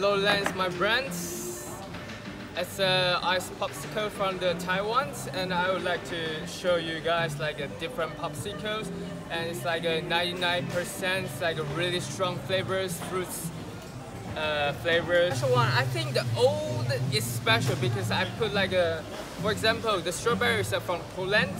Lowlands, my brand. It's a ice popsicle from the Taiwan, and I would like to show you guys like a different popsicles, and it's like a 99%, like a really strong flavors, fruits uh, flavors. Special one, I think the old is special because I put like a, for example, the strawberries are from Poland,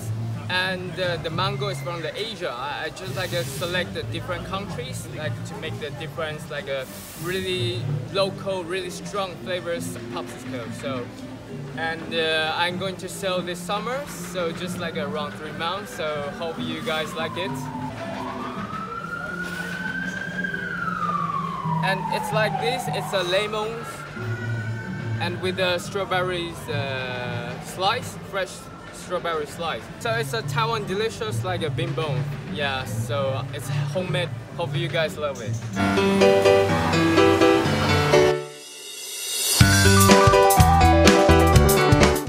and uh, the mango is from the Asia. I, just like uh, select the different countries like to make the difference like a really local, really strong flavors popsicle. So, and uh, I'm going to sell this summer, so just like around three months. So hope you guys like it. And it's like this. It's a lemons and with the strawberries uh, slice, fresh strawberry slice. So it's a Taiwan delicious like a bimbo. Yeah, so it's homemade. Hope you guys love it.